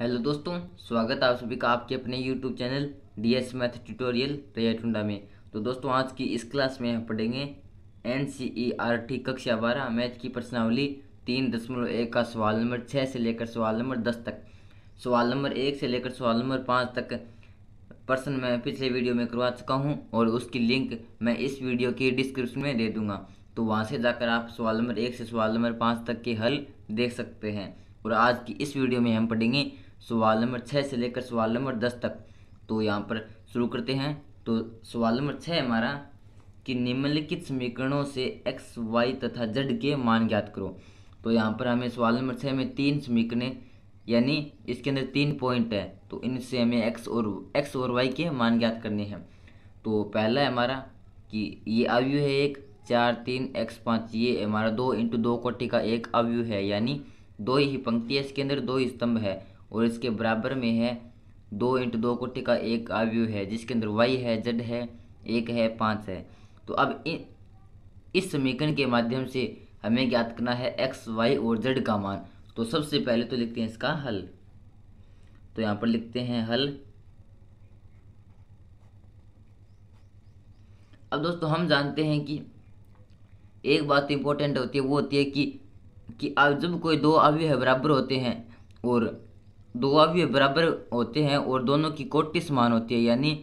Hello दोस्तों, स्वागत है आप सभी का आपके अपने YouTube channel D S math tutorial ठुंडा में। तो दोस्तों, आज की इस क्लास में हम पढ़ेंगे N C E R T कक्षा बारह, मैथ की प्रश्नावली तीन दशमलव एक का सवाल नंबर छः से लेकर सवाल नंबर दस तक। सवाल नंबर एक से लेकर सवाल नंबर पाँच तक प्रश्न मैं पिछले वीडियो में करवा चुका हूँ और उसकी लिंक मैं इस वीडियो की डिस्क्रिप्शन में दे दूँगा। तो वहाँ से जाकर आप सवाल नंबर एक से सवाल नंबर पाँच तक के हल देख सकते हैं। और आज की इस वीडियो में हम पढ़ेंगे सवाल नंबर छः से लेकर सवाल नंबर दस तक। तो यहाँ पर शुरू करते हैं। तो सवाल नंबर छः हमारा कि निम्नलिखित समीकरणों से एक्स वाई तथा जेड के मान ज्ञात करो। तो यहाँ पर हमें सवाल नंबर छः में तीन समीकरण, यानी इसके अंदर तीन पॉइंट है तो इनसे हमें एक्स और एक्स और वाई के मान ज्ञात करने हैं। तो पहला है हमारा कि ये अवयु है एक, चार, तीन एक्स पाँच, ये हमारा दो इंटू दो कोटि का एक अवयु है, यानी दो ही पंक्ति है इसके अंदर, दो ही स्तंभ है। और इसके बराबर में है दो इंटू दो कोटि का एक अवयु है, जिसके अंदर वाई है जेड है, एक है, पाँच है। तो अब इस समीकरण के माध्यम से हमें ज्ञात करना है एक्स वाई और जेड का मान। तो सबसे पहले तो लिखते हैं इसका हल। तो यहाँ पर लिखते हैं हल। अब दोस्तों, हम जानते हैं कि एक बात इम्पोर्टेंट होती है, वो होती है कि कि अब जब कोई दो अवयव बराबर होते हैं और दो अवयव बराबर होते हैं और दोनों की कोटि समान होती है, यानी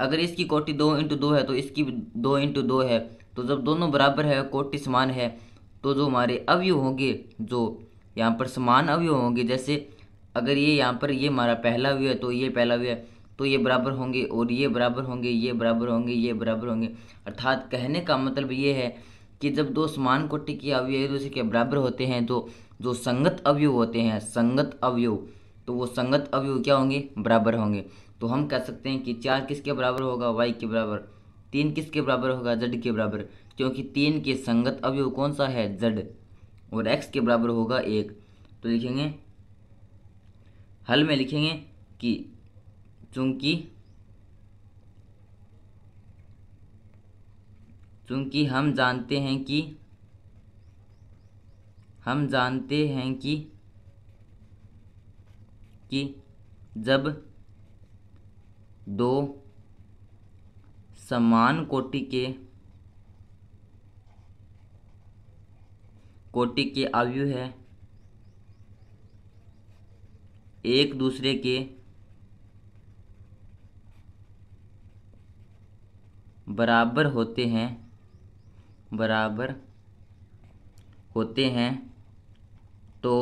अगर इसकी कोटि दो इंटू दो है तो इसकी दो इंटू दो है। तो जब दोनों बराबर है, कोटि समान है तो जो हमारे अवयव होंगे, जो यहाँ पर समान अवयव होंगे, जैसे अगर ये यहाँ पर ये हमारा पहला अवयव है तो ये पहला अवयव है तो ये बराबर होंगे और ये बराबर होंगे, ये बराबर होंगे, ये बराबर होंगे। अर्थात कहने का मतलब ये है कि जब दो समान कोटि के अवयव एक दूसरे के बराबर होते हैं तो जो संगत अवयव होते हैं, संगत अवयव तो वो संगत अवयव क्या होंगे? बराबर होंगे। तो हम कह सकते हैं कि चार किसके बराबर होगा? वाई के बराबर। तीन किसके बराबर होगा? जड के बराबर। क्योंकि तीन के संगत अवयव कौन सा है? जड। और एक्स के बराबर होगा एक। तो लिखेंगे, हल में लिखेंगे कि चूँकि चूँकि हम जानते हैं कि हम जानते हैं कि कि जब दो समान कोटि के कोटि के आयु है, एक दूसरे के बराबर होते हैं, बराबर होते हैं तो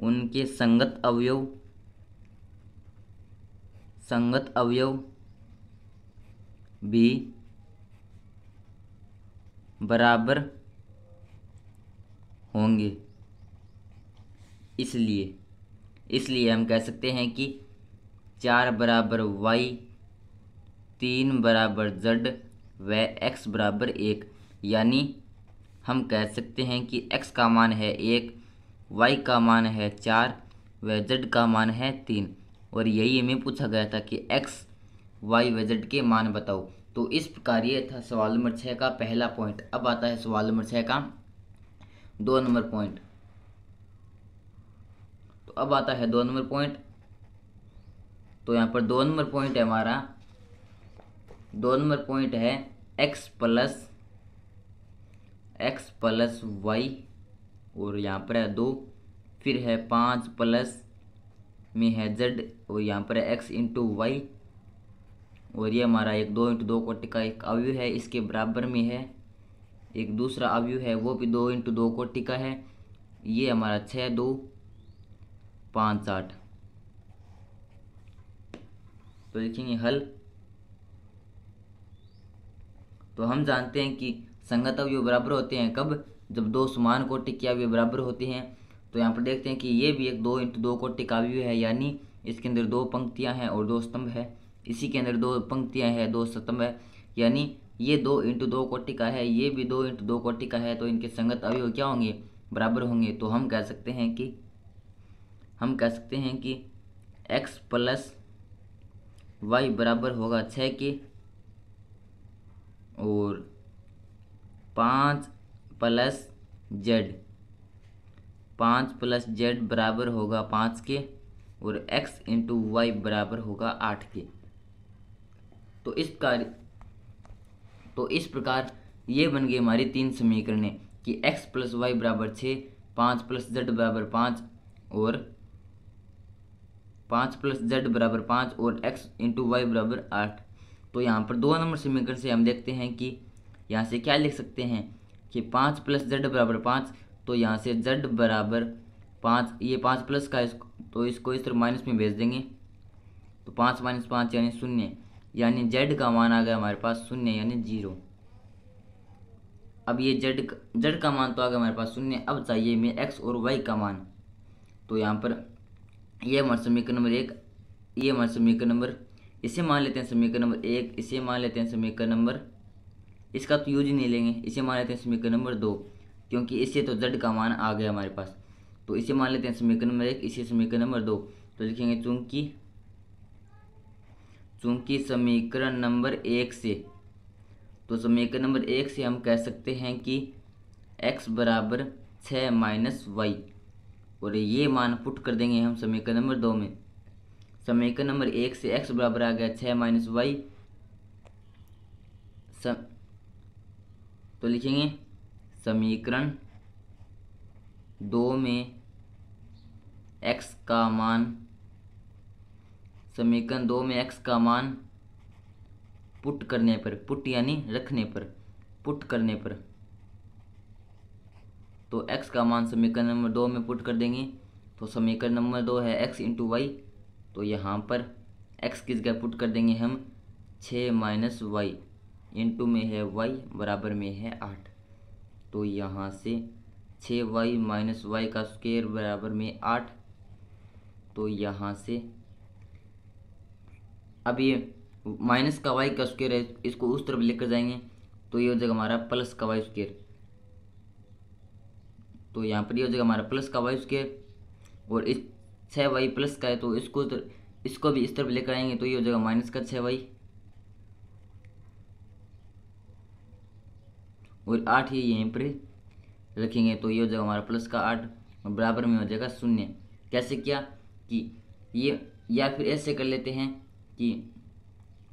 उनके संगत अवयव संगत अवयव भी बराबर होंगे। इसलिए इसलिए हम कह सकते हैं कि चार बराबर वाई, तीन बराबर जड व एक्स बराबर एक, यानी हम कह सकते हैं कि x का मान है एक, y का मान है चार व z का मान है तीन। और यही हमें पूछा गया था कि x, y व z के मान बताओ। तो इस प्रकार ये था सवाल नंबर छः का पहला पॉइंट अब आता है सवाल नंबर छः का दो नंबर पॉइंट तो अब आता है दो नंबर पॉइंट तो यहाँ पर दो नंबर पॉइंट है हमारा। दो नंबर पॉइंट है x plus X plus Y और यहाँ पर है दो, फिर है पाँच प्लस में है जेड और यहाँ पर है एक्स इंटू वाई और ये हमारा एक दो इंटू दो कोटि का एक अवयव है, इसके बराबर में है। एक दूसरा अवयव है, वो भी दो इंटू दो कोटि का है। ये हमारा छः दो, पाँच आठ। तो लिखेंगे हल। तो हम जानते हैं कि संगत अवयव बराबर होते हैं। कब? जब दो समान कोटि के अवयव बराबर होते हैं। तो यहाँ पर देखते हैं कि ये भी एक दो इंटू दो कोटि का अवयव है, यानी इसके अंदर दो पंक्तियाँ हैं और दो स्तंभ है। इसी के अंदर दो पंक्तियाँ हैं, दो स्तंभ है। यानी ये दो इंटू दो कोटि का है, ये भी दो इंटू दो कोटि का है तो इनके संगत अवयव क्या होंगे? बराबर होंगे। तो हम कह सकते हैं कि, हम कह सकते हैं कि x प्लस वाई बराबर होगा छः के, और पाँच प्लस जेड। पाँच प्लस जेड बराबर होगा पाँच के और एक्स इंटू वाई बराबर होगा आठ के। तो इस कार्य तो इस प्रकार ये बन गई हमारी तीन समीकरण कि x प्लस वाई बराबर छः, पाँच प्लस जेड बराबर पाँच और पाँच प्लस जेड बराबर पाँच और x इंटू वाई बराबर आठ। तो यहाँ पर दो नंबर समीकरण से हम देखते हैं कि यहाँ से क्या लिख सकते हैं कि पाँच प्लस जेड बराबर पाँच तो यहाँ से जेड बराबर पाँच, ये पाँच प्लस का इसको तो इसको इस तरह माइनस में भेज देंगे। तो पाँच माइनस पाँच यानी शून्य, यानी जेड का मान आ गया हमारे पास शून्य यानी ज़ीरो। अब ये जेड जेड का मान तो आ गया हमारे पास शून्य, अब चाहिए मैं एक्स और वाई का मान। तो यहाँ पर ये हमारा समीकरण नंबर एक, ये हमारा समीकरण नंबर, इसे मान लेते हैं समीकरण नंबर एक, इसे मान लेते हैं समीकरण नंबर इसका तो यूज़ नहीं लेंगे। इसे मान लेते हैं समीकरण नंबर दो, क्योंकि इससे तो जड का मान आ गया हमारे पास। तो इसे मान लेते हैं समीकरण नंबर एक, इसे समीकरण नंबर दो। तो लिखेंगे चूँकि चूँकि समीकरण नंबर एक से तो समीकरण नंबर एक से हम कह सकते हैं कि x बराबर छः माइनस वाई और ये मान पुट कर देंगे हम समीकरण नंबर दो में। समीकरण नंबर एक से x बराबर आ गया छः माइनस वाई तो लिखेंगे समीकरण दो में x का मान, समीकरण दो में x का मान पुट करने पर, पुट यानी रखने पर, पुट करने पर। तो x का मान समीकरण नंबर दो में पुट कर देंगे। तो समीकरण नंबर दो है x इंटू वाई तो यहाँ पर x की जगह पुट कर देंगे हम? छः माइनस वाई इंटू में है वाई बराबर में है आठ। तो यहाँ से छः वाई माइनस वाई का स्क्वेयर बराबर में आठ। तो यहाँ से अब ये माइनस का वाई का स्क्वेयर है, इसको उस तरफ़ लेकर जाएँगे तो ये हो जाएगा हमारा प्लस का वाई स्क्वेयर तो यहाँ पर ये हो जाएगा हमारा प्लस का वाई स्क्वेयर और इस छः वाई प्लस का है तो इसको तो इसको भी इस तरफ़ लेकर आएँगे तो ये हो जाएगा माइनस का छः वाई और आठ ये यहीं पर रखेंगे तो ये हो जाएगा हमारा प्लस का आठ बराबर में हो जाएगा शून्य। कैसे किया कि ये, या फिर ऐसे कर लेते हैं कि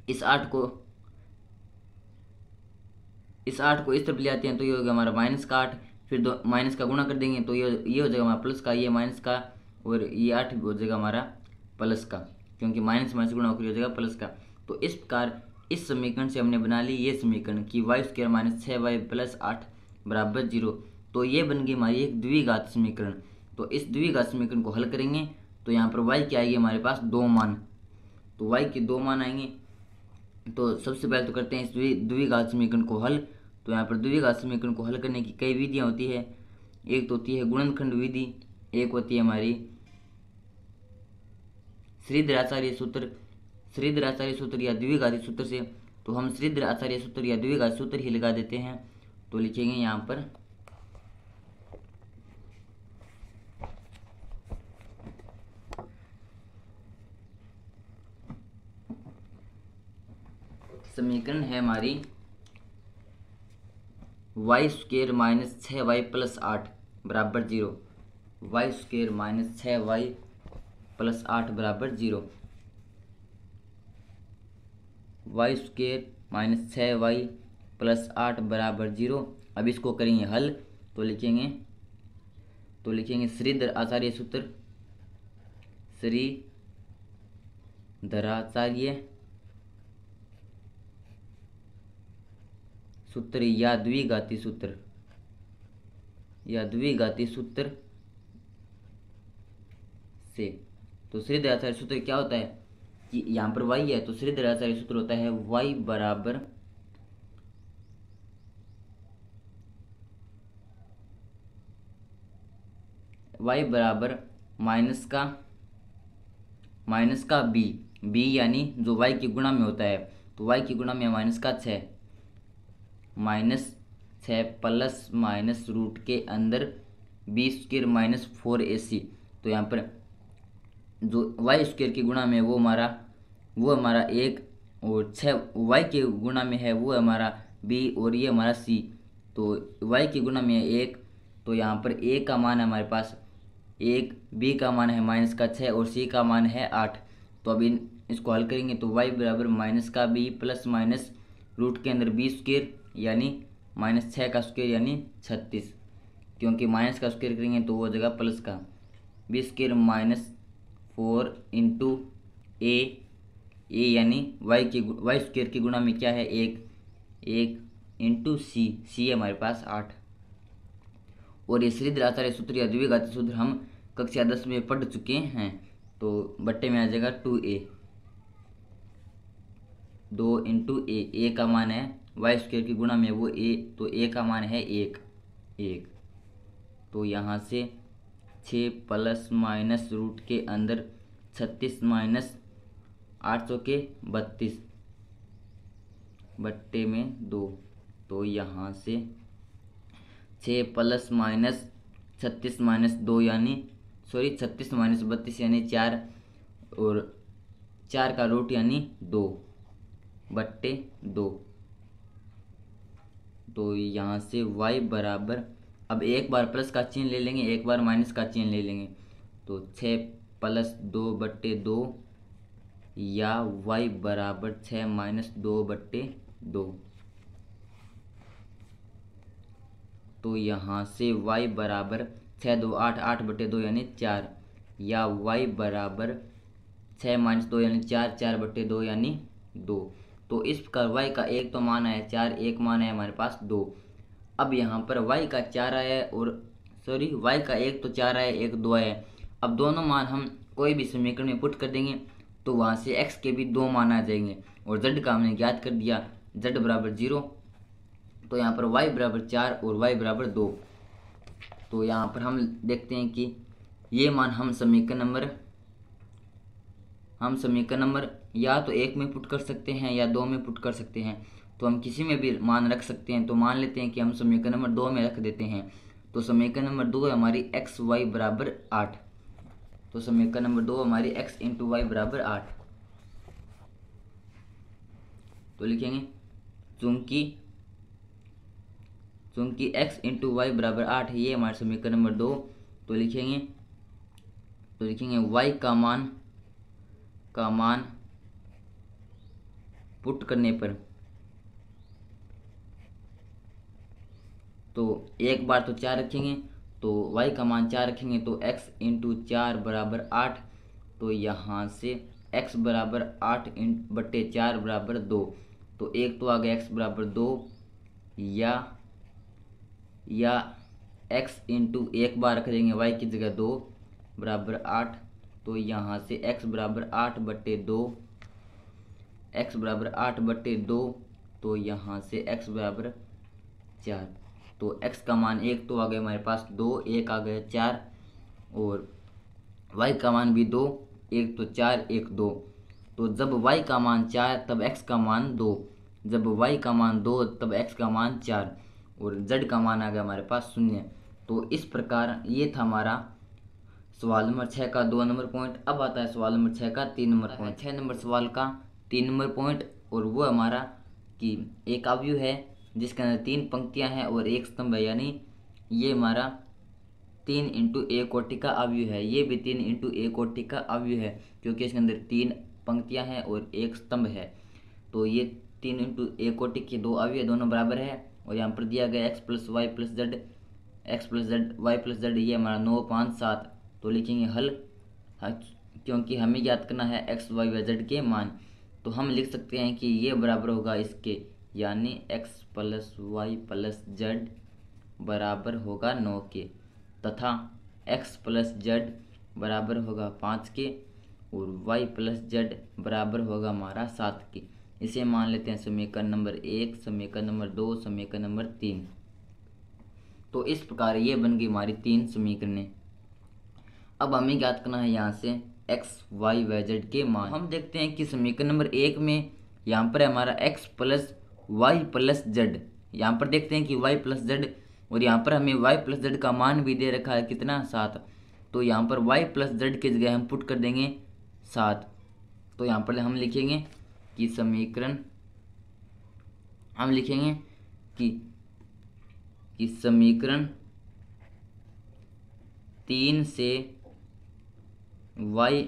इस आठ को, इस आठ को इस तरफ़ ले आते हैं तो ये हो गया हमारा माइनस का आठ, फिर दो माइनस का गुणा कर देंगे तो ये ये हो जाएगा हमारा प्लस का, ये माइनस का, और ये आठ हो जाएगा हमारा प्लस का, क्योंकि माइनस माइनस गुणा होकर हो जाएगा प्लस का। तो इस प्रकार इस समीकरण से हमने बना ली ये समीकरण कि वाई स्क्र माइनस छः वाई प्लस आठ बराबर ज़ीरो तो ये बन गई हमारी एक द्विघात समीकरण। तो इस द्विघात समीकरण को हल करेंगे तो यहाँ पर वाई क्या आएगी हमारे पास? दो मान। तो वाई के दो मान आएँगे। तो सबसे पहले तो करते हैं इस द्विघात समीकरण को हल। तो यहाँ पर द्विघात समीकरण को हल करने की कई विधियाँ होती है। एक तो होती है गुणनखंड विधि, एक होती है हमारी श्रीधराचार्य सूत्र। श्रीधर आचार्य सूत्र या द्विघाती सूत्र से तो हम श्रीधर आचार्य सूत्र या द्विघात सूत्र ही लगा देते हैं। तो लिखेंगे यहाँ पर, समीकरण है हमारी वाई स्क्र माइनस छः वाई प्लस आठ बराबर ज़ीरो वाई स्क्र माइनस छः वाई प्लस आठ बराबर ज़ीरो वाई स्क्र माइनस छः वाई प्लस आठ बराबर ज़ीरो। अब इसको करेंगे हल तो लिखेंगे तो लिखेंगे श्रीधर आचार्य सूत्र। श्री धराचार्य सूत्र या द्विघाती सूत्र, या द्विघाती सूत्र से। तो श्रीधराचार्य सूत्र क्या होता है? यहाँ पर y है तो श्रीधराचार्य सूत्र होता है y बराबर y बराबर माइनस का माइनस का b b यानी जो y की गुणा में होता है तो y की गुणा में माइनस का छः माइनस छः प्लस माइनस रूट के अंदर B square minus four A C. तो यहाँ पर जो वाई स्क्वेयर की गुणा में वो हमारा वो हमारा एक और छः वाई के गुणा में है, वो हमारा बी और ये हमारा सी तो वाई के गुणा में है एक तो यहाँ पर ए का मान है हमारे पास एक बी का मान है माइनस का छः और सी का मान है आठ। तो अब इन, इसको हल करेंगे तो वाई बराबर माइनस का बी प्लस माइनस रूट के अंदर बी स्क्र यानी माइनस छः का स्क्वेयर यानी छत्तीस। क्योंकि माइनस का स्क्वेयर करेंगे तो वो जगह प्लस का। B square minus four into A A यानी वाई की वाई स्क्वेयर के गुणा में क्या है? एक एक इंटू सी सी है हमारे पास आठ। और ये श्रीधर आचार्य सूत्र या द्विघाती सूत्र हम कक्षा दस में पढ़ चुके हैं तो बट्टे में आ जाएगा टू ए। दो इंटू ए ए का मान है, वाई स्क्वेयर के गुणा में वो ए तो ए का मान है एक एक। तो यहाँ से छ प्लस माइनस रूट के अंदर छत्तीस माइनस आठ सौ के बत्तीस बट्टे में दो। तो यहाँ से छ प्लस माइनस छत्तीस माइनस दो यानी, सॉरी, छत्तीस माइनस बत्तीस यानी चार, और चार का रूट यानी दो बट्टे दो। तो यहाँ से y बराबर अब एक बार प्लस का चिन्ह ले लेंगे, एक बार माइनस का चिन्ह ले लेंगे। तो छः प्लस दो बट्टे दो या वाई बराबर छ माइनस दो बट्टे दो। तो यहाँ से y बराबर छः दो आठ आठ बटे दो यानी चार या y बराबर छः माइनस दो यानी चार चार बटे दो यानी दो। तो इस प्रकार y का एक तो मान आया चार, एक मान है हमारे पास दो। अब यहाँ पर y का चार आया और सॉरी y का एक तो चार आया, एक दो आया अब दोनों मान हम कोई भी समीकरण में पुट कर देंगे तो वहाँ से x के भी दो मान आ जाएँगे। और z का हमने ज्ञात कर दिया, z बराबर ज़ीरो तो यहाँ पर y बराबर चार और y बराबर दो। तो यहाँ पर हम देखते हैं कि ये मान हम समीकरण नंबर, हम समीकरण नंबर या तो एक में पुट कर सकते हैं या दो में पुट कर सकते हैं। तो हम किसी में भी मान रख सकते हैं तो मान लेते हैं कि हम समीकरण नंबर दो में रख देते हैं। तो समीकरण नंबर दो है हमारी एक्स वाई बराबर आठ। तो समीकरण नंबर दो हमारी एक्स इंटू वाई बराबर आठ। तो लिखेंगे, चूँकि चूँकि एक्स इंटू वाई बराबर आठ ये हमारे समीकरण नंबर दो। तो लिखेंगे तो लिखेंगे वाई का मान का मान पुट करने पर तो एक बार तो चार रखेंगे तो वाई का मान चार रखेंगे तो एक्स इंटू चार बराबर आठ तो यहाँ से एक्स बराबर आठ इंट बट्टे चार बराबर दो तो एक तो आ गया एक्स बराबर दो, या या x इंटू एक बार रख देंगे वाई की जगह दो बराबर आठ तो यहाँ से एक्स बराबर आठ बटे दो एक्स बराबर आठ बटे दो तो यहाँ से एक्स बराबर चार। तो एक्स का मान एक तो आ गया हमारे पास दो, एक आ गया चार और वाई का मान भी दो, एक तो चार, एक दो। तो जब वाई का मान चार, तब एक्स का मान दो। जब वाई का मान दो, तब एक्स का मान चार और जेड का मान आ गया हमारे पास शून्य। तो इस प्रकार ये था हमारा सवाल नंबर छः का दो नंबर पॉइंट। अब आता है सवाल नंबर छः का तीन नंबर पॉइंट। छः नंबर सवाल का तीन नंबर पॉइंट और वो हमारा कि एक अवयव है। जिसके अंदर तीन पंक्तियाँ हैं और एक स्तंभ है यानी ये हमारा तीन इंटू ए कोटि का अवयव है। ये भी तीन इंटू ए कोटि का अवयव है क्योंकि इसके अंदर तीन पंक्तियाँ हैं और एक स्तंभ है। तो ये तीन इंटू ए कोटि के दो अवयव दोनों बराबर है और यहाँ पर दिया गया X plus Y plus Z X plus Z Y plus Z ये हमारा नौ पाँच सात। तो लिखेंगे हल हाँ, क्योंकि हमें याद करना है एक्स वाई व जेड के मान। तो हम लिख सकते हैं कि ये बराबर होगा इसके यानी x plus Y plus Z बराबर होगा नौ के, तथा x प्लस जेड बराबर होगा पाँच के, और y प्लस जेड बराबर होगा हमारा सात के। इसे मान लेते हैं समीकरण नंबर एक, समीकरण नंबर दो, समीकरण नंबर तीन। तो इस प्रकार ये बन गई हमारी तीन समीकरणें। अब हमें ज्ञात करना है यहाँ से एक्स, वाई वाई, जेड के मान। हम देखते हैं कि समीकरण नंबर एक में यहाँ पर हमारा X plus Y plus Z यहाँ पर देखते हैं कि वाई प्लस जेड और यहाँ पर हमें वाई प्लस जेड का मान भी दे रखा है कितना? सात। तो यहाँ पर वाई प्लस जेड की जगह हम पुट कर देंगे? सात। तो यहाँ पर हम लिखेंगे कि समीकरण, हम लिखेंगे कि कि समीकरण तीन से वाई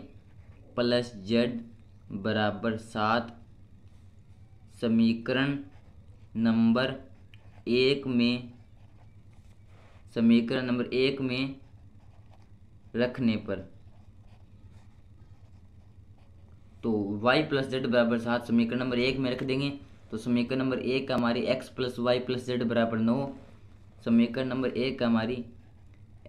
प्लस जेड बराबर सात समीकरण नंबर एक में, समीकरण नंबर एक में रखने पर। तो y प्लस जेड बराबर सात समीकरण नंबर एक में रख देंगे। तो समीकरण नंबर एक का हमारी x plus Y plus Z बराबर नौ। समीकरण नंबर एक का हमारी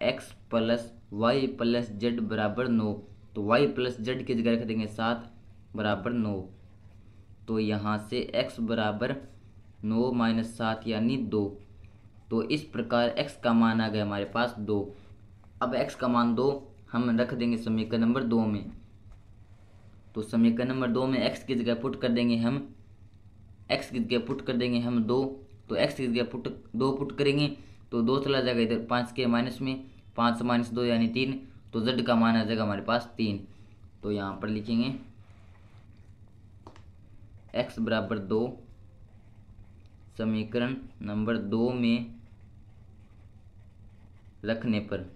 x plus Y plus Z बराबर नौ। तो y प्लस जेड की जगह रख देंगे सात बराबर नौ। तो यहाँ से x बराबर नौ माइनस सात यानी दो। तो इस प्रकार x का मान आ गया हमारे पास दो। अब x का मान दो हम रख देंगे समीकरण नंबर दो में। तो समीकरण नंबर दो में x की जगह पुट कर देंगे हम। x की जगह पुट कर देंगे हम दो। तो x की जगह पुट दो पुट करेंगे। तो दो चला जाएगा इधर पाँच के माइनस में। पाँच माइनस दो यानी तीन। तो z का मान आ जाएगा हमारे पास तीन। तो यहाँ पर लिखेंगे। x बराबर दो। समीकरण नंबर दो में रखने पर।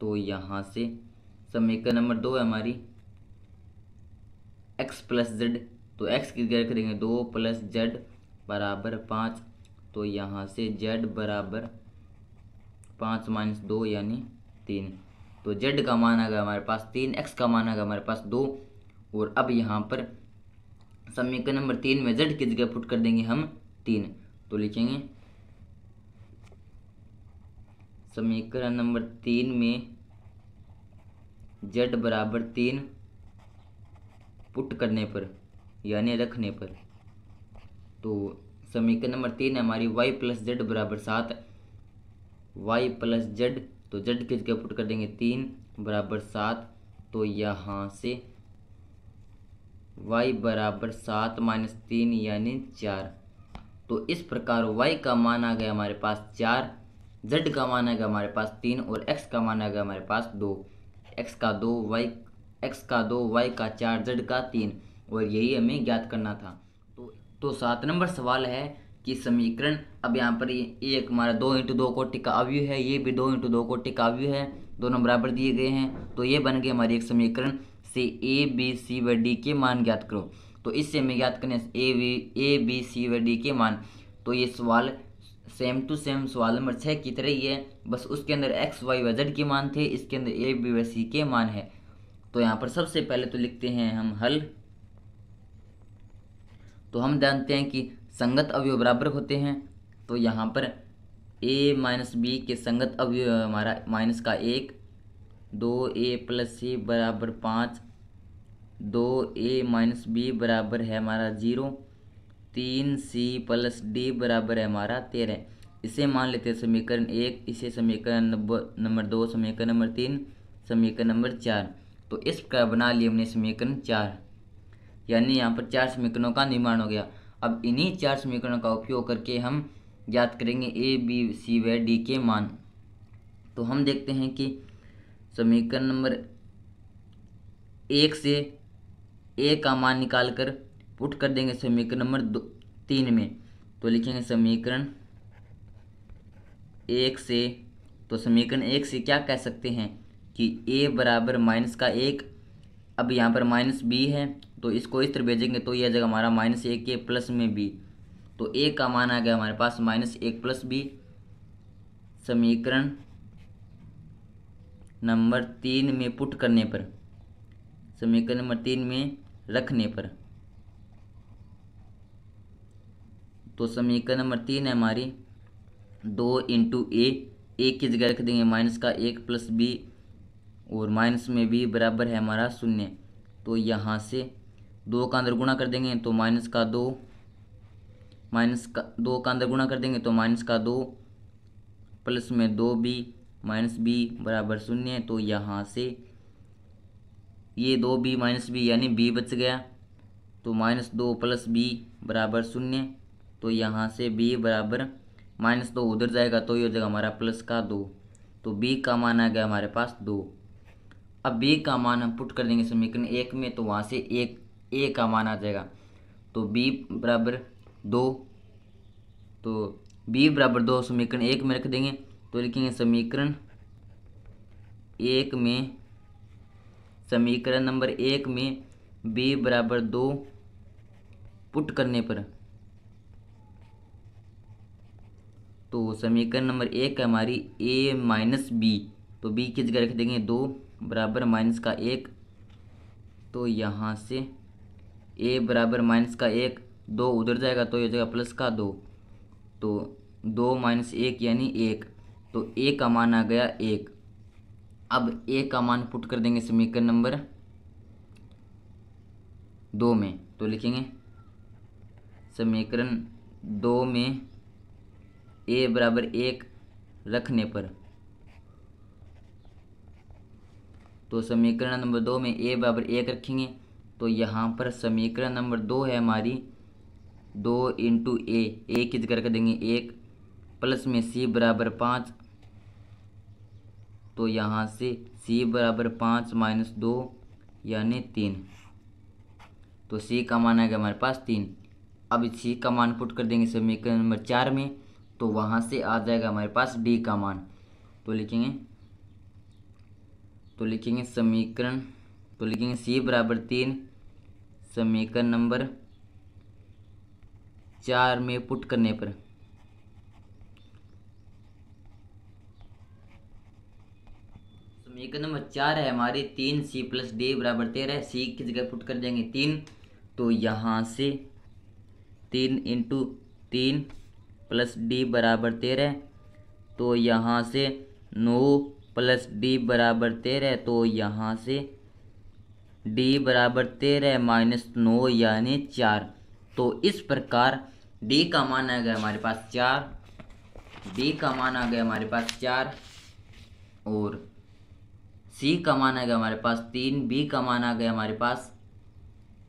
तो यहाँ से समीकरण नंबर दो है हमारी। एक्स प्लस जेड तो एक्स की जगह करेंगे दो प्लस जेड बराबर पाँच। तो यहाँ से जेड बराबर पाँच माइनस दो यानी तीन। तो जेड का मान आ गया हमारे पास तीन एक्स का मान आ गया हमारे पास दो। और अब यहाँ पर समीकरण नंबर तीन में जेड की जगह पुट कर देंगे हम तीन। तो लिखेंगे। समीकरण नंबर तीन में जेड बराबर तीन पुट करने पर, यानी रखने पर। तो समीकरण नंबर तीन है हमारी वाई प्लस जेड बराबर सात। वाई प्लस जेड तो जेड की जगह पुट कर देंगे तीन बराबर सात। तो यहाँ से वाई बराबर सात माइनस तीन यानी चार। तो इस प्रकार वाई का मान आ गया हमारे पास चार जेड का मान आ गया हमारे पास तीन और एक्स का मान आ गया हमारे पास दो। एक्स का दो वाई एक्स का दो वाई का चार जेड का तीन और यही हमें ज्ञात करना था। तो तो सात नंबर सवाल है कि समीकरण, अब यहाँ पर ये एक हमारा दो इंटू दो का अव्यू है, ये भी दो इंटू दो का अव्यू है, दोनों बराबर दिए गए हैं तो ये बन गए हमारी एक समीकरण। से ए बी सी व डी के मान ज्ञात करो। तो इससे हमें ज्ञात करने A B A B C व डी के मान। तो ये सवाल सेम टू सेम सवाल नंबर छः की तरह ही है। बस उसके अंदर एक्स वाई व जेड के मान थे, इसके अंदर ए बी व सी के मान है। तो यहाँ पर सबसे पहले तो लिखते हैं हम हल। तो हम जानते हैं कि संगत अवयव बराबर होते हैं। तो यहाँ पर ए माइनस बी के संगत अवयव हमारा माइनस का एक, दो ए प्लस सी बराबर पाँच दो ए माइनस बी बराबर है हमारा ज़ीरो, तीन सी प्लस डी बराबर है हमारा तेरह। इसे मान लेते हैं समीकरण एक, इसे समीकरण नंबर दो, समीकरण नंबर तीन, समीकरण नंबर चार। तो इस प्रकार बना लिए हमने समीकरण चार। यानी यहाँ पर चार समीकरणों का निर्माण हो गया। अब इन्हीं चार समीकरणों का उपयोग करके हम ज्ञात करेंगे ए, बी, सी व डी के मान। तो हम देखते हैं कि समीकरण नंबर एक से ए का मान निकाल कर पुट कर देंगे समीकरण नंबर दो, तीन में। तो लिखेंगे समीकरण एक से तो समीकरण एक से क्या कह सकते हैं कि ए बराबर माइनस का एक, अब यहाँ पर माइनस बी है तो इसको इस तरह भेजेंगे तो यह जगह हमारा माइनस एक के प्लस में बी तो ए का मान आ गया हमारे पास माइनस एक प्लस बी समीकरण नंबर तीन में पुट करने पर, समीकरण नंबर तीन में रखने पर। तो समीकरण नंबर तीन है हमारी। दो इंटू ए एक की जगह रख देंगे माइनस का एक प्लस बी और माइनस में बी बराबर है हमारा शून्य। तो यहाँ से दो का अंदर गुणा कर देंगे तो माइनस का दो माइनस का, दो का अंदर गुणा कर देंगे तो माइनस का दो प्लस में दो बी माइनस बी बराबर शून्य। तो यहाँ से ये दो बी माइनस बी यानी बी बच गया। तो माइनस दो प्लस बी बराबर शून्य। तो यहाँ से बी बराबर माइनस दो उधर जाएगा तो ये हो जाएगा हमारा प्लस का दो। तो बी का मान आ गया हमारे पास दो। अब बी का मान हम पुट कर देंगे समीकरण एक में तो वहाँ से एक ए का मान आ जाएगा। तो बी बराबर दो। तो बी बराबर दो समीकरण एक में रख देंगे। तो लिखेंगे समीकरण एक में समीकरण नंबर एक में बी बराबर दो पुट करने पर। तो समीकरण नंबर एक है हमारी ए माइनस बी तो बी की जगह रख देंगे दो बराबर माइनस का एक। तो यहाँ से ए बराबर माइनस का एक, दो उधर जाएगा तो ये जगह प्लस का दो। तो दो माइनस एक यानी एक। तो ए का मान आ गया एक। अब ए का मान पुट कर देंगे समीकरण नंबर दो में तो लिखेंगे समीकरण दो में ए बराबर एक रखने पर। तो समीकरण नंबर दो में ए बराबर एक रखेंगे तो यहाँ पर समीकरण नंबर दो है हमारी, दो इंटू ए ए की जगह कर देंगे एक प्लस में सी बराबर पाँच तो यहाँ से सी बराबर पाँच माइनस दो यानी तीन। तो सी का मान आएगा हमारे पास तीन। अब सी का मान पुट कर देंगे समीकरण नंबर चार में तो वहाँ से आ जाएगा हमारे पास डी का मान। तो लिखेंगे तो लिखेंगे समीकरण तो लिखेंगे सी बराबर तीन, समीकरण नंबर चार में पुट करने पर। समीकरण नंबर चार है, हमारी तीन सी प्लस डी बराबर तेरह सी की जगह पुट कर देंगे? तीन। तो यहाँ से तीन इंटू तीन प्लस डी बराबर तेरह तो यहाँ से नौ प्लस डी बराबर तेरह तो यहाँ से डी बराबर तेरह माइनस नौ यानी चार। तो इस प्रकार डी का मान आ गया हमारे पास चार। डी का मान आ गया हमारे पास चार। और सी का मान आ गया हमारे पास, तीन बी का मान आ गया हमारे पास,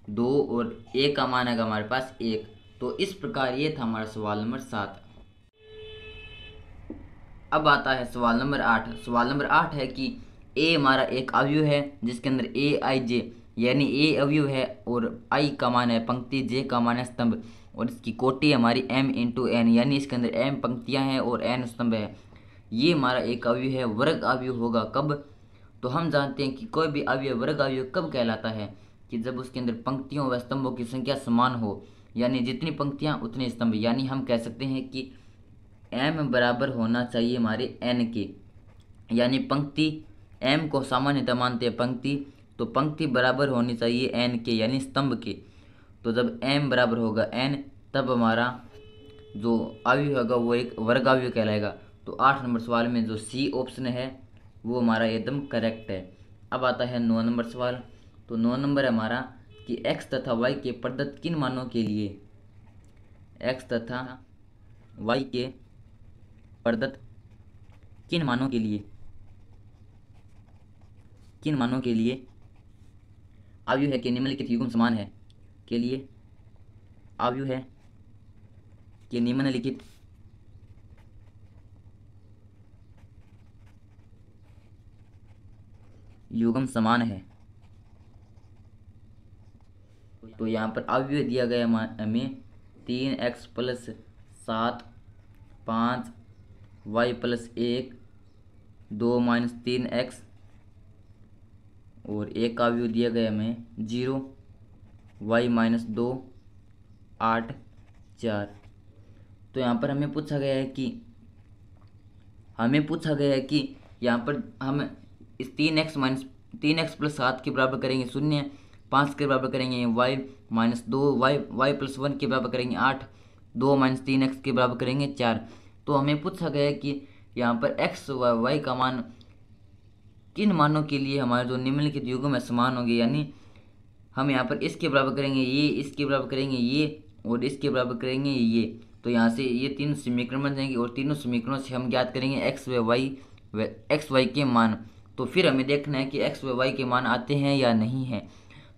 दो और ए का मान आ गया हमारे पास एक। तो इस प्रकार ये था हमारा सवाल नंबर सात। अब आता है सवाल नंबर आठ। सवाल नंबर आठ है कि ए हमारा एक अवयव है, जिसके अंदर ए, आई, जे, यानी ए अवयव है और आई का मान है, पंक्ति जे का मान है, स्तंभ। और इसकी कोटि हमारी एम इंटू एन, यानी इसके अंदर एम पंक्तियाँ हैं और एन स्तंभ है। ये हमारा एक अवयव है, वर्ग अवयव होगा कब? तो हम जानते हैं कि कोई भी अवयव, वर्ग अवयव कब कहलाता है कि जब उसके अंदर पंक्तियों व स्तंभों की संख्या समान हो, यानी जितनी पंक्तियाँ, उतने स्तंभ। यानी हम कह सकते हैं कि एम बराबर होना चाहिए हमारे एन के। यानी पंक्ति एम को सामान्यतः मानते हैं पंक्ति तो पंक्ति बराबर होनी चाहिए एन के, यानी स्तंभ के। तो जब एम बराबर होगा एन तब हमारा जो आयु होगा, वो एक वर्ग कहलाएगा। तो आठ नंबर सवाल में जो सी ऑप्शन है वो हमारा एकदम करेक्ट है। अब आता है नौ नंबर सवाल। तो नौ नंबर है हमारा कि एक्स तथा वाई के प्रदत्त किन मानों के लिए? एक्स तथा वाई के प्रदत्त किन मानों के लिए? किन मानों के लिए? आयु है कि निम्नलिखित युग्म समान है। के लिए? आयु है कि निम्नलिखित युग्म समान है। तो यहाँ पर अव्यय दिया गया हमें तीन एक्स प्लस सात, पाँच वाई प्लस एक, दो माइनस तीन एक्स और एक का व्यू दिया गया हमें ज़ीरो वाई माइनस दो, आठ, चार। तो यहाँ पर हमें पूछा गया है कि हमें पूछा गया है कि यहाँ पर हम इस तीन एक्स माइनस तीन एक्स प्लस सात के बराबर करेंगे शून्य, पाँच के बराबर करेंगे वाई माइनस दो वाई वाई प्लस वन के बराबर करेंगे आठ, दो माइनस तीन एक्स के बराबर करेंगे चार। तो हमें पूछा गया कि यहाँ पर एक्स व वाई का मान किन मानों के लिए हमारे जो निम्नलिखित युगों में समान होंगे? यानी हम यहाँ पर इसके बराबर करेंगे ये, इसके बराबर करेंगे ये और इसके बराबर करेंगे ये। तो यहाँ से ये तीन समीकरण बन जाएँगे और तीनों समीकरणों से हम ज्ञात करेंगे एक्स व वाई व एक्स वाई के मान। तो फिर हमें देखना है कि एक्स व वाई के मान आते हैं या नहीं हैं।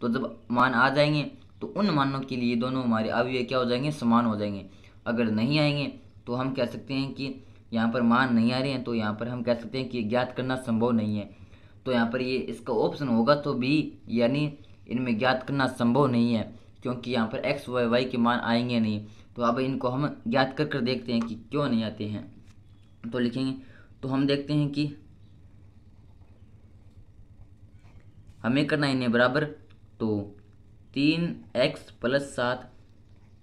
तो जब मान आ जाएँगे तो उन मानों के लिए दोनों हमारे अवयव क्या हो जाएँगे? समान हो जाएँगे। अगर नहीं आएँगे तो हम कह सकते हैं कि यहाँ पर मान नहीं आ रहे हैं तो यहाँ पर हम कह सकते हैं कि ज्ञात करना संभव नहीं है। तो यहाँ पर ये इसका ऑप्शन होगा तो बी यानी इनमें ज्ञात करना संभव नहीं है, क्योंकि यहाँ पर एक्स वाई वाई के मान आएँगे नहीं। तो अब इनको हम ज्ञात कर कर देखते हैं कि क्यों नहीं आते हैं। तो लिखेंगे तो हम देखते हैं कि हमें करना इन्हें बराबर तो तीन एक्स प्लस सात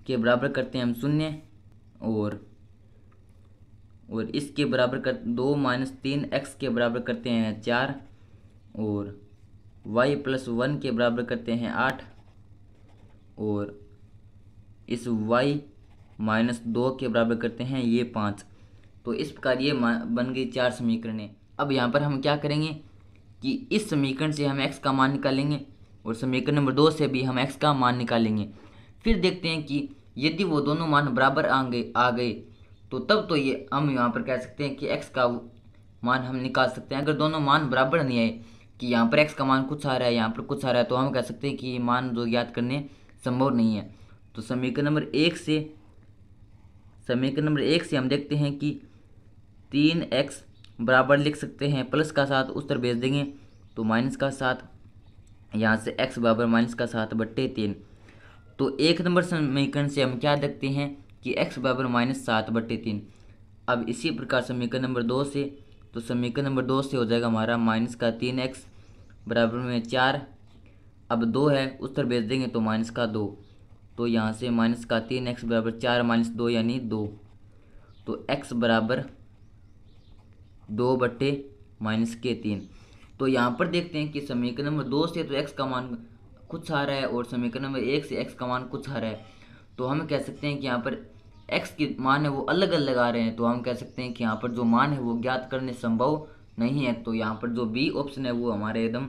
के बराबर करते हैं हम शून्य, और और इसके बराबर कर, दो माइनस तीन एक्स के बराबर करते हैं चार, और वाई प्लस वन के बराबर करते हैं आठ, और इस वाई माइनस दो के बराबर करते हैं ये पाँच। तो इस प्रकार ये बन गई चार समीकरणें। अब यहाँ पर हम क्या करेंगे? कि इस समीकरण से हम एक्स का मान निकालेंगे और समीकरण नंबर दो से भी हम एक्स का मान निकालेंगे। फिर देखते हैं कि यदि वो दोनों मान बराबर आ गए आ गए तो तब तो ये हम यहाँ पर कह सकते हैं कि एक्स का मान हम निकाल सकते हैं। अगर दोनों मान बराबर नहीं आए कि यहाँ पर एक्स का मान कुछ आ रहा है, यहाँ पर कुछ आ रहा है तो हम कह सकते हैं कि ये मान जो याद करने संभव नहीं है। तो समीकरण नंबर एक से, समीकरण नंबर एक से हम देखते हैं कि तीन एक्स बराबर लिख सकते हैं, प्लस का साथ उस तरफ़ भेज देंगे तो माइनस का साथ, यहाँ से एक्स बराबर माइनस का साथ बट्टे तीन। तो एक नंबर समीकरण से हम क्या देखते हैं कि एक्स बराबर माइनस सात बट्टे तीन। अब इसी प्रकार समीकरण नंबर दो से तो समीकरण नंबर दो से हो जाएगा हमारा माइनस का तीन एक्स बराबर में चार। अब दो है उस तरफ़ भेज देंगे तो माइनस का दो। तो यहाँ से माइनस का तीन एक्स बराबर चार माइनस दो यानी दो। तो एक्स बराबर दो बट्टे माइनस के तीन। तो यहाँ पर देखते हैं कि समीकरण नंबर दो से तो एक्स का मान कुछ आ रहा है और समीकरण नंबर एक से एक्स का मान कुछ आ रहा है। तो हम कह सकते हैं कि यहाँ पर एक्स के मान है वो अलग अलग आ रहे हैं। तो हम कह सकते हैं कि यहाँ पर जो मान है वो ज्ञात करने संभव नहीं है। तो यहाँ पर जो बी ऑप्शन है वो हमारे एकदम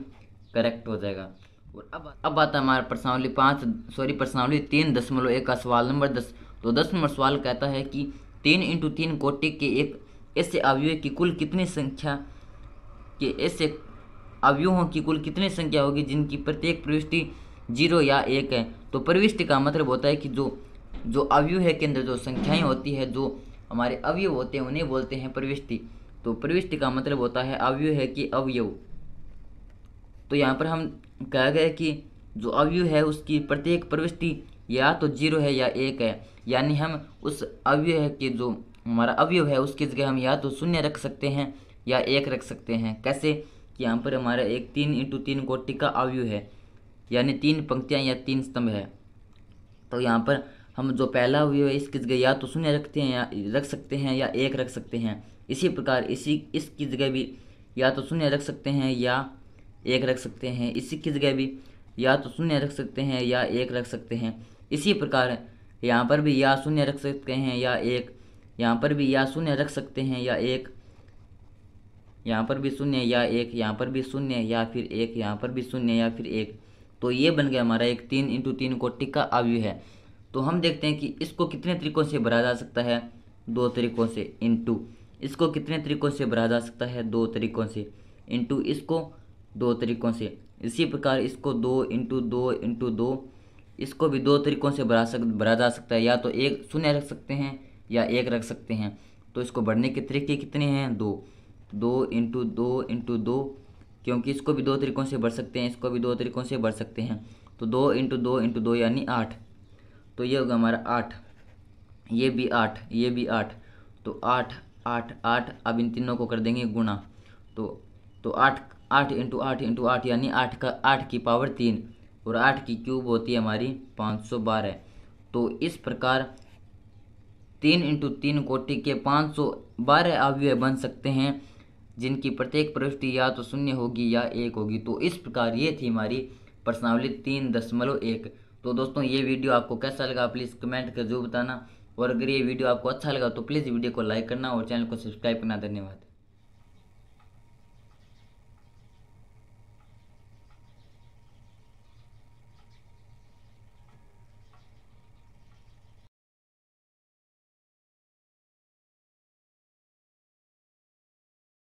करेक्ट हो जाएगा। और अब अब आता है हमारा प्रश्नावली पाँच सॉरी प्रश्नावली तीन दशमलव एक का सवाल नंबर दस। तो दस नंबर सवाल कहता है कि तीन इंटू तीन कोटि के एक ऐसे अवयव की कुल कितनी संख्या के ऐसे अवयवों की कुल कितनी संख्या होगी जिनकी प्रत्येक प्रविष्टि ज़ीरो या एक है? तो प्रविष्टि का मतलब होता है कि जो जो अवयव है के अंदर जो संख्याएँ होती है, जो हमारे अवयव होते हैं, उन्हें बोलते हैं प्रविष्टि। तो प्रविष्टि का मतलब होता है अवयव है कि अवयव। तो यहाँ पर हम कहा गया कि जो अवयव है, उसकी प्रत्येक प्रविष्टि या तो ज़ीरो है या एक है। यानी हम उस अवयव के जो हमारा अवयव है, उसकी जगह हम या तो शून्य रख सकते हैं या एक रख सकते हैं। कैसे? कि यहाँ पर हमारा एक तीन इंटू तीन कोटि का अवयव है, यानी तीन पंक्तियाँ या तीन स्तंभ है। तो यहाँ पर हम जो पहला अवयव है, इसकी जगह या तो शून्य रखते हैं या रख सकते हैं या एक रख सकते हैं। इसी प्रकार इसी, इसकी जगह भी या तो शून्य रख सकते हैं या एक रख सकते हैं। इसी की जगह भी या तो शून्य रख सकते हैं या एक रख सकते हैं। इसी प्रकार यहाँ पर भी या शून्य रख सकते हैं या एक यहाँ पर भी या शून्य रख सकते हैं या एक। यहाँ पर भी शून्य या एक, यहाँ पर भी शून्य या फिर एक, यहाँ पर भी शून्य या फिर एक। तो ये बन गया हमारा एक तीन इंटू तीन का अवयव है। तो हम देखते हैं कि इसको कितने तरीकों से भरा जा सकता है? दो तरीकों से इंटू। इसको कितने तरीकों से भरा जा सकता है? दो तरीकों से। इंटू इसको दो तरीकों से। इसी प्रकार इसको दो इंटू दो इंटू दो। इसको भी दो तरीकों से भरा सक भरा जा सकता है। या तो एक शून्य रख सकते हैं या एक रख सकते हैं। तो इसको बढ़ने के तरीके कितने हैं? दो। दो इंटू दो इंटू दो, क्योंकि इसको भी दो तरीकों से बढ़ सकते हैं, इसको भी दो तरीकों से बढ़ सकते हैं। तो दो इंटू दो इंटू दो यानी आठ। तो ये होगा हमारा आठ। ये भी आठ, ये भी आठ। तो आठ आठ आठ, अब इन तीनों को कर देंगे गुणा। तो तो आठ आठ इंटू आठ इंटू आठ यानी आठ का, आठ की पावर तीन। और आठ की क्यूब होती है हमारी पाँच सौ बारह। तो इस प्रकार तीन इंटू तीन कोटि के पाँच सौ बारह अवयव बन सकते हैं, जिनकी प्रत्येक प्रविष्टि या तो शून्य होगी या एक होगी। तो इस प्रकार ये थी हमारी प्रश्नावली तीन दशमलव एक। तो दोस्तों, ये वीडियो आपको कैसा लगा, प्लीज़ कमेंट कर जो बताना। और अगर ये वीडियो आपको अच्छा लगा तो प्लीज़ वीडियो को लाइक करना और चैनल को सब्सक्राइब करना। धन्यवाद।